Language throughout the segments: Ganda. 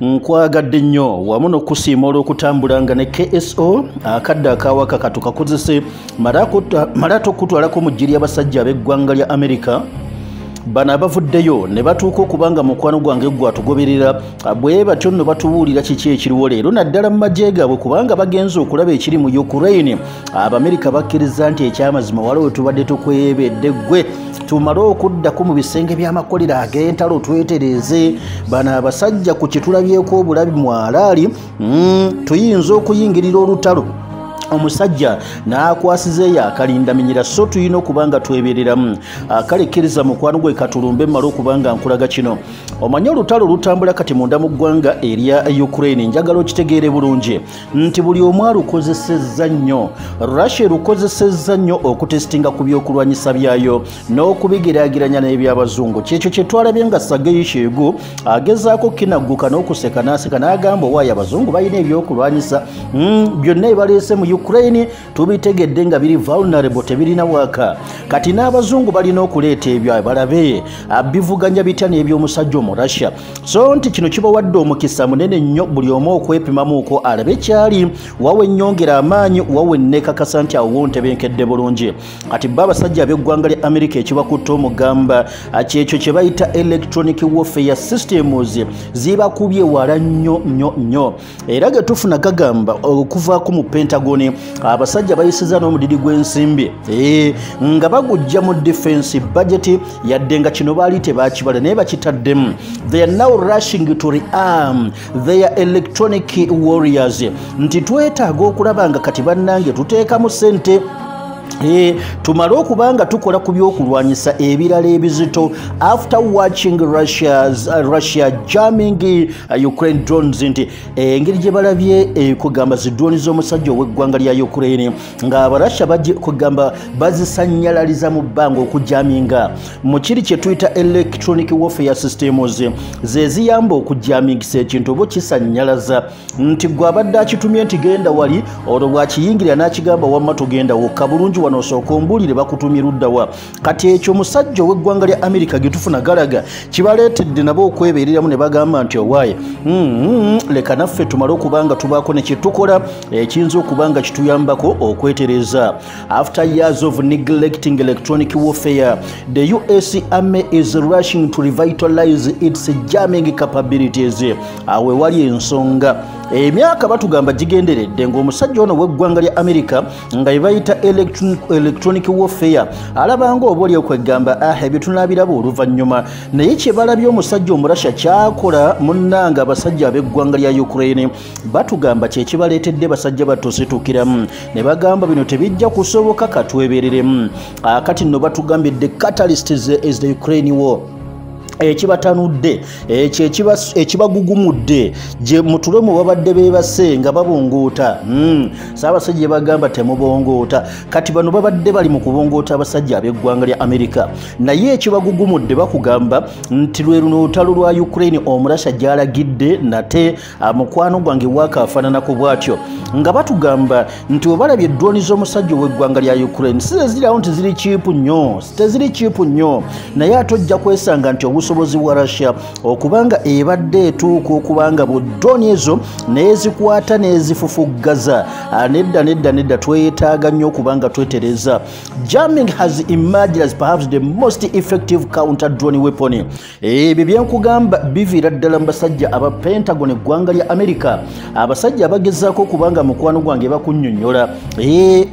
nkwagadde nnyo wamu n'okusiima olw'okutambula nga ne kso akadde akawaka katukakozese male ate okutwalako mu ggye ly'abasajja ab'eggwanga lya amerika. Bano abavuddeyo ne batuuka okuba nga mukwano gwange gwatugoberera bwe batyo nno batubuulira kiki ekiriwo leero naddala mu magye gaabwe kubanga bagenza okulaba ekiri mu ukraine. Abamerika bakkiriza nti ekyamazima waliwo we tubadde tukwebedde ggwe tumale okuddako mu bisenge by'amakolero ag'entalo twetereze. Bano abasajja ku kitulabyeko obulabi mwalaali. Mm, tuyinza okuyingirira olutalo omusajja n'akwasizeeyo akalindaminyira so tulina okuba nga twebereramu akalekkeriza mukwano gwe katulumbe mmale okuba nga nkulaga kino. Omanye olutalo lutambula kati munda mu ggwanga erya ukraine njagala okitegeere bulungi. Nti buli omu alukozesezza nnyo. Russia erukozesezza nnyo okutesitinga ku byokulwanyisa byayo n'okubigeraageranya n'ebyabazungu. Kyekyo kye twalabye nga sageyishegu agezaako kinagguka n'okuseka n'aseka n'agamba owaayo abazungu balina ebyokulwanyisa. Mm, byonna ebaleese mu ukraine tubitegedde nga biri vulnerable tebirina waka. Kati n'abazungu balina okuleeta ebyo balabe bivuganya bitya n'ebyomusajja omu russia? So nti kino kibawadde omukisa munene nnyo buli omu okwepimamuuko alabe kyali wawe nnyongera amaanyi wawe nekakasa nti awo ntebenkedde bulungi. Kati ba abasajja ab'eggwanga lya amerika ekibakutta omugamba kyekyo kye bayita electronic warfare systems zibakubye wala nnyo nnyo nnyo. Era ge tufuna gagamba okuvaako mu pentagon abasajja bayisiza n'omudidi gw'ensimbi nga bagujja mu defense budget yadde nga kino baali tebakibala naye bakitaddemu. They are now rushing to rearm their electronic warriors. Nti twetaaga okulaba nga kati bannange tuteekamu sente E, tumale okuba nga tukola ku byokulwanyisa ebirala ebizito. After watching russia's, uh, russia jamming uh, ukraine drones nti engeri gye balabye eh, kugamba zidroni z'omusajja ow'eggwanga lya ukraine ng'abarussia kugamba bazisanyalaliza mu bbanga okujaminga mu kiri kye tuyita electronic warfare systems ze ziyamba okujamingisa ekintu oba kisanyalaza nti gwe abadde akitumye nti genda wali olwo bwakiyingirira n'akigamba wamma tugenda wokka. Bulungi wano osooka ombuulire bakutumye luddawa kati ekyo omusajja ow'eggwanga lya amerika getufuna galaga kibaleetedde nabo okwebereramu ne bagamba nti owaaye mm, leka naffe tumale okuba nga tubaako ne kyetukola ekiyinza okuba nga kituyambako okwetereza. After years of neglecting electronic warfare the us army is rushing to revitalize its jamming capabilities. Awe wali ensonga emyaka batugamba gigenderedde ng'omusajja ono w'eggwanga lya amerika nga ebayita electronic warfare alabanga oba oli okwegamba ah ebyo tunabiraba oluvannyuma. Naye kye balabye omusajja omurasha kyakola munnanga abasajja ab'eggwanga lya ukraine. Batugamba kyekibaleetedde basajja batosituukiramu ne bagamba bino tebijja kusoboka katwebereremu akati nno batugambye the catalyst is the ukraine war ekibatanudde ekyo ekibagugumudde gye mutulo mu babadde beebase nga babongoota mm. saabasajja bagamba temubongoota. Kati bano babadde bali mu kubongoota abasajja ab'eggwanga lya amerika naye ekibagugumudde bakugamba nti lwe luno olutalo lwa ukraine omurasha gyalagidde nate mukwano gwange waakafaananako bw'atyo. Nga batugamba nti webalabye eddwoni z'omusajja ow'eggwanga lya ukraine sizezirawo nti ziri kiipu nnyo teziri kiipu nnyo. Naye ate ojja kwesanga nti obusobozi bwa russia. Okubanga ebadde etuuka okubanga buddoni ezo nezikwata nezifufuggaza. Nedda nedda nedda twetaaga nnyo okubanga twetereza. Jamming has emerged as perhaps the most effective counter drone weapon. Ebyo byenkugamba biviira ddala mu basajja aba pentagon eggwanga lya america. Abasajja abagezaako okubanga mukwano gwange bakunnyonnyola.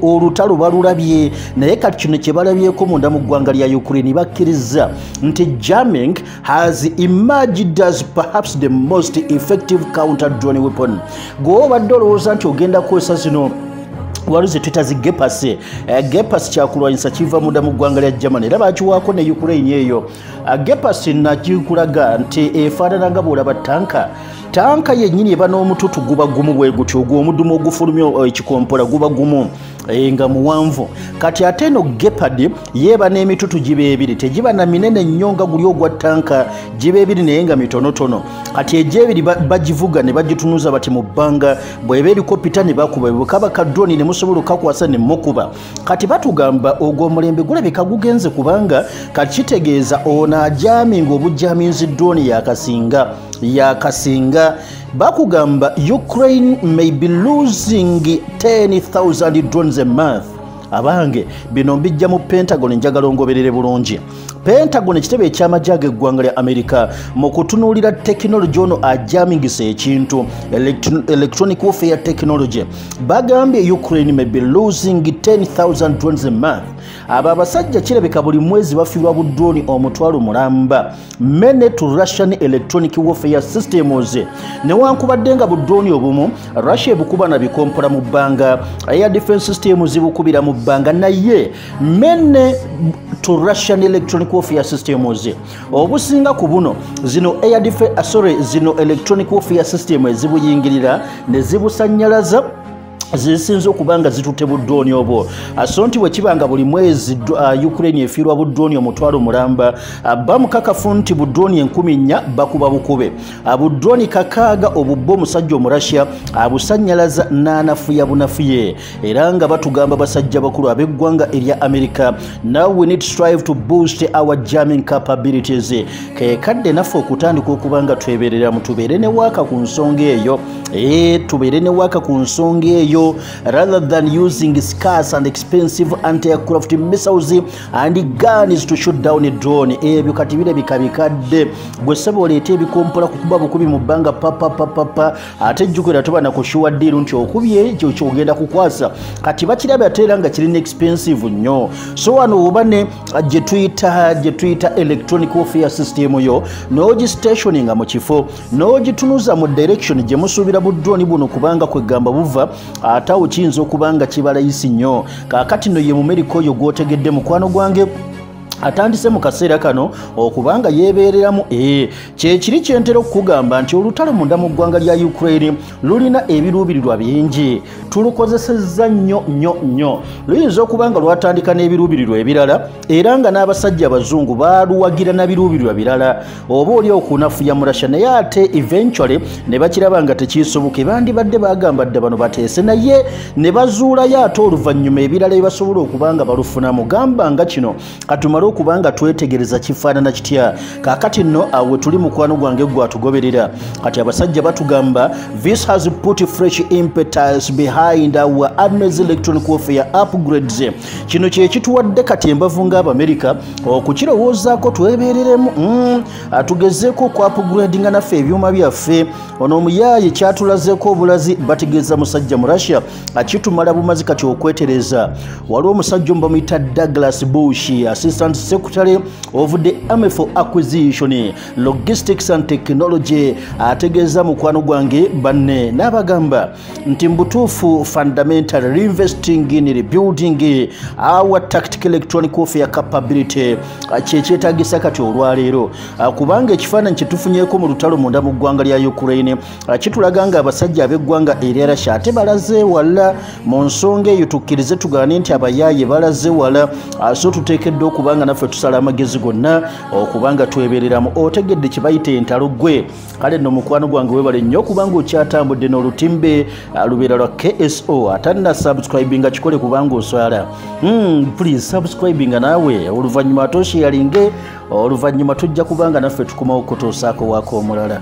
Olutalo balulabye. Naye kati kino kye balabyeko munda mu ggwanga lya ukraine bakkiriza nti jamming has emerged as perhaps the most effective counter drone weapon. Gwe obadde olowooza nti ogenda kukozesa zino waliwo zetwita zi gepas uh, gepas kyakulwanyisa kiva munda mu ggwanga lya germany. Era bakiwaako ne ukraine eyo. Uh, gepas nakikulaga nti efaanana nga bwolaba tanka tanka yennyini eba n'omututu guba gumu bwe gutyo ogwo omudumu ogufulumya ekikompola guba gumu nga muwanvu. Kati ate eno gepard yeeba n'emitutu giba ebiri. Tegiba na minene nnyo nga guli ogwa tanka giba ebiri naye nga mitonotono. Kati egyebiri bagivuga ne bagitunuza bati mu bbanga bweba eriko pita ne bakuba bwekaba kadroni ne musobola okakwasa ne mukuba. Kati batugamba ogwo omulembe gulabika gugenze kubanga kati kitegeeza ono ajami ngaobujjaminzi droni yakasinga yakasinga bakugamba ukraine may be losing 10000 drones a month abange bino mbijja mu pentagon njagala ongoberere bulungi. Pentagon ekitebe ekyamajje ag'eggwanga lya amerika mu kutunuulira tekinologi ono ajamingisa ekintu electronic warfare technology. Bagambye ukraine may be losing 10000 drones a month. Abo abasajja kirabika buli mwezi bafiirwa budrooni omutwalo mulamba. Mene to russian electronic warfare systems. Newankubadde nga budrooni obumu russia ebukuba na bikompola mu bbanga. Air defense systems bukubira mu bbanga naye mene to russian electronic warfare systems obusinga ku buno zino air defense, sorry zino electronic warfare system ezibuyingirira ne zibusanyalaza zisinza okuba nga zitutte buddooni obwo. So nti bwekibanga buli mwezi uh, ukraine efiirwa buddooni omutwalo mulamba uh, bamukakafu nti buddooni enkumi nnya bakuba bukube. Buddooni kakaaga obubba omusajja omurasya abusanyalaza n'anafuya bunafuye. Era nga batugamba basajja bakulu ab'eggwanga erya america now we need strive to boost our jamming capabilities. Kekadde naffe okutandika okuba nga twebereramu tubeere ne waaka ku nsonga eyo e tubeere ne waaka ku nsonga eyo. Rather than using scarce and expensive anti-aircraft missiles and guns to shoot down a drone ebyo kati birabika bikadde. Gwe saba oleeta ebikompola kukuba bukubi mu bbanga papapapapa ate jjukira toba nakushuwa ddiiru nti okubye kyogenda kukwasa. Kati bakiraba ate era nga kirina expensive nnyo. So wano oba ne gye tuyita gye tuyita electronic warfare system yo n'ogistationi mu kifo n'ogitunuza mu direction gye musuubira budroni buno kubanga kwegamba buva ate awo kiyinza okuba nga kibalayisi nnyo. Kaakati no ye mumerika oyo gw'otegedde mukwano gwange atandise mu kaseera kano okubanga yeebeereramu ee kyekiri kyentera okukugamba nti olutalo munda mu ggwanga lya ukraine lulina ebiruubirirwa bingi. Tulukozesezza nnyo nnyo nnyo. Luyinza okuba nga lwatandika n'ebiruubirirwa ebirala era nga n'abasajja abazungu baaluwagira na biruubirirwa birala. Oba oli okunafuya murasha naye ate eventually ne bakiraba nga tekiisoboke bandibadde bagamba dda bano bateese naye ne bazuulayo ate oluvannyuma ebirala bye basobola okuba nga balufunamu. Gamba nga kino katumale okubanga twetegereza kifaanana kitya? Kaakati nno awe tuli mukwano gwange gwatugoberera kati abasajja batugamba this has put fresh impetus behind our armies electronic warfare upgrades. Kino kyekituwadde kati embavu ngaabamerika okukirowoozaako twebereremu mm, tugezeeko okuapgradinga naffe ebyuma byaffe. Ono omuyaaye kyatulazeeko obulazi bategeeza musajja mu russia akitumala bumazi kati okwetereza. Waliwo omusajja omubamuyita douglas bush assistant secretary of the army for acquisition logistics and technology ategeeza mukwano gwange banne n'abagamba nti mbutuufu fundamental reinvesting in rebuilding our tactical electronic warfare capability. Kyekyetagisa kati olwaleero kubanga ekifaananyi kyetufunyeeko mu lutalo munda mu ggwanga lya ukraine kitulaga nga abasajja ab'eggwanga erya rasha ate balaze wala mu nsonga eyo tukkirize tugane nti abayaaye balaze wala so tuteekeddwa okubanga naffe tusala amagezi gonna okubanga twebereramu otegedde kibayita entalo gwe kale nno mukwano gwange webale nnyo okubanga okyatambudde n'olutimbe lubeera lwa kso atanna subscribinga kikole kubanga oswala. Mm, please subscribinga naawe. Oluvannyuma atoshiyalinge oluvannyuma tujja kubanga naffe tukomawo kutuusaako waako omulala